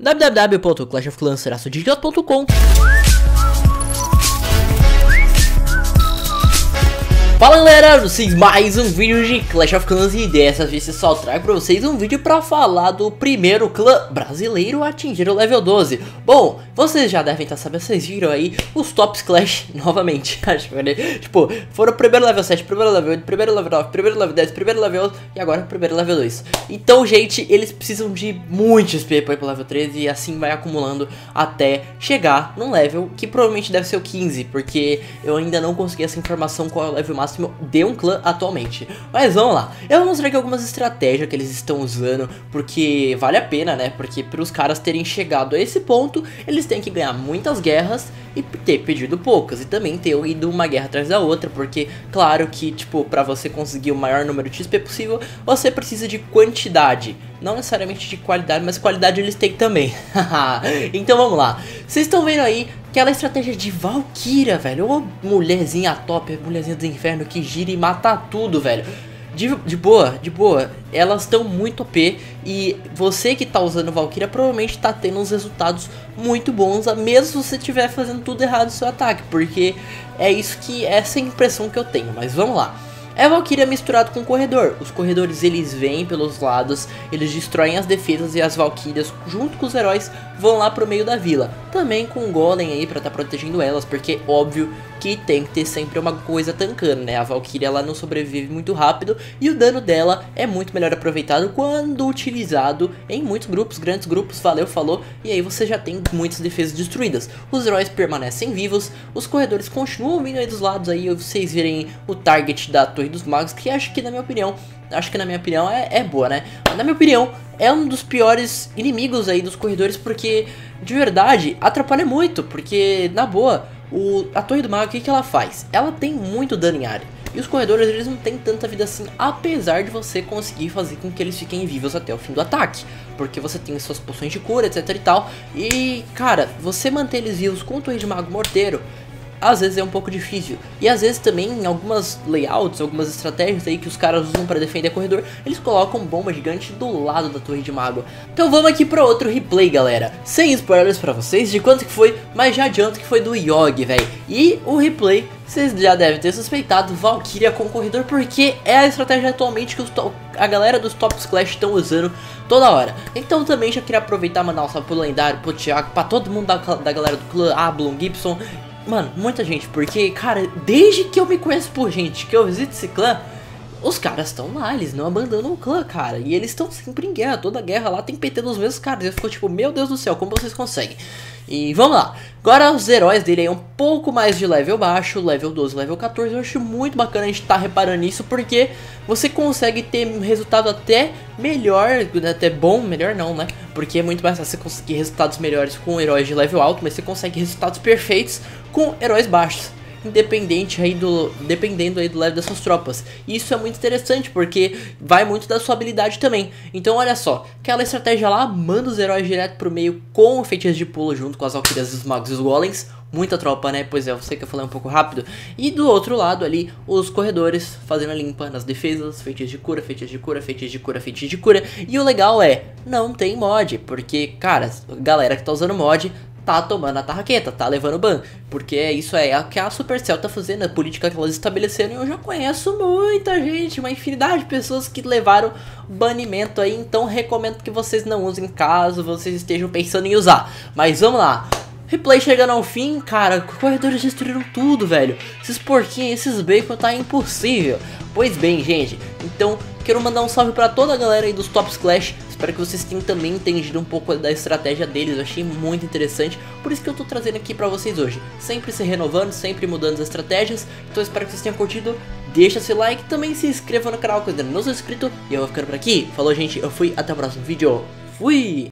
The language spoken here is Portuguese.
www.clashofclans.com Fala galera, vocês mais um vídeo de Clash of Clans e dessa vez eu só trago pra vocês um vídeo pra falar do primeiro clã brasileiro a atingir o level 12 Bom, vocês já devem estar sabendo, vocês viram aí os Tops Clash novamente. Que tipo, foram primeiro level 7, primeiro level 8, primeiro level 9, primeiro level 10, primeiro level 11 e agora primeiro level 2 Então gente, eles precisam de muito XP pra ir pro level 13 e assim vai acumulando até chegar num level que provavelmente deve ser o 15 Porque eu ainda não consegui essa informação qual é o level máximo máximo de um clã atualmente. Mas vamos lá, eu vou mostrar aqui algumas estratégias que eles estão usando, porque vale a pena, né? Porque para os caras terem chegado a esse ponto, eles têm que ganhar muitas guerras e ter pedido poucas, e também ter ido uma guerra atrás da outra, porque claro que, tipo, para você conseguir o maior número de XP possível, você precisa de quantidade. Não necessariamente de qualidade, mas qualidade eles têm também. então vamos lá. Vocês estão vendo aí aquela estratégia de Valkyria, velho. Ô mulherzinha top, mulherzinha do inferno que gira e mata tudo, velho. De, de boa, de boa. Elas estão muito OP e você que tá usando Valkyria provavelmente tá tendo uns resultados muito bons, mesmo se você estiver fazendo tudo errado no seu ataque, porque é isso que essa é a impressão que eu tenho. Mas vamos lá. É Valkyria misturado com corredor. Os corredores eles vêm pelos lados, eles destroem as defesas e as Valkyrias junto com os heróis vão lá pro meio da vila. Também com o Golem aí estar tá protegendo elas, porque óbvio que tem que ter sempre uma coisa tancando, né? A Valkyria ela não sobrevive muito rápido e o dano dela é muito melhor aproveitado quando utilizado em muitos grupos, grandes grupos, valeu, falou, e aí você já tem muitas defesas destruídas. Os heróis permanecem vivos, os corredores continuam vindo aí dos lados aí, vocês verem o target da Torre dos Magos, que acho que na minha opinião, acho que na minha opinião é, é boa, né? Na minha opinião, é um dos piores inimigos aí dos corredores, porque de verdade atrapalha muito, porque na boa o, a Torre do Mago, o que, que ela faz? Ela tem muito dano em área. E os corredores, eles não têm tanta vida assim, apesar de você conseguir fazer com que eles fiquem vivos até o fim do ataque. Porque você tem suas poções de cura, etc e tal. E, cara, você manter eles vivos com o Torre de Mago Morteiro às vezes é um pouco difícil. E às vezes também algumas layouts, algumas estratégias aí que os caras usam para defender corredor, eles colocam bomba gigante do lado da torre de mago. Então vamos aqui para outro replay, galera. Sem spoilers para vocês de quanto que foi, mas já adianto que foi do Yogi, velho. E o replay vocês já devem ter suspeitado Valkyria com corredor, porque é a estratégia atualmente que a galera dos Top Clash estão usando toda hora. Então também já queria aproveitar e mandar um salve pro Lendário, pro Thiago, pra todo mundo da, da galera do clã, Ablon, Gibson Mano, muita gente, porque, cara, desde que eu me conheço por gente, que eu visito esse clã, os caras estão lá, eles não abandonam o clã, cara. E eles estão sempre em guerra, toda guerra lá tem PT dos mesmos caras. Eu fico tipo, meu Deus do céu, como vocês conseguem? E vamos lá. Agora os heróis dele é um pouco mais de level baixo, level 12, level 14. Eu acho muito bacana a gente estar tá reparando nisso, porque você consegue ter um resultado até melhor, até bom, melhor não, né? Porque é muito mais fácil você conseguir resultados melhores com heróis de level alto, mas você consegue resultados perfeitos com heróis baixos independente aí do dependendo aí do level dessas tropas. E isso é muito interessante porque vai muito da sua habilidade também. Então olha só, aquela estratégia lá manda os heróis direto pro meio com feitiços de pulo junto com as alquirias dos magos e os golems. Muita tropa, né? Pois é, sei que eu falei um pouco rápido. E do outro lado ali, os corredores fazendo a limpa nas defesas, feitiços de cura, feitiços de cura, feitiços de cura, feitiços de cura. E o legal é, não tem mod, porque, cara, galera que tá usando mod tá tomando a tarraqueta, tá levando ban. Porque isso é o que a Supercell tá fazendo, a política que elas estabeleceram. E eu já conheço muita gente, uma infinidade de pessoas que levaram banimento aí. Então recomendo que vocês não usem caso vocês estejam pensando em usar. Mas vamos lá. Replay chegando ao fim, cara, corredores destruíram tudo, velho. Esses porquinhos, esses bacon tá impossível. Pois bem, gente, então quero mandar um salve para toda a galera aí dos Tops Clash. Espero que vocês tenham também entendido um pouco da estratégia deles, eu achei muito interessante, por isso que eu tô trazendo aqui pra vocês hoje. Sempre se renovando, sempre mudando as estratégias, então espero que vocês tenham curtido, deixa seu like, também se inscreva no canal se ainda não é inscrito, e eu vou ficando por aqui. Falou gente, eu fui, até o próximo vídeo, fui!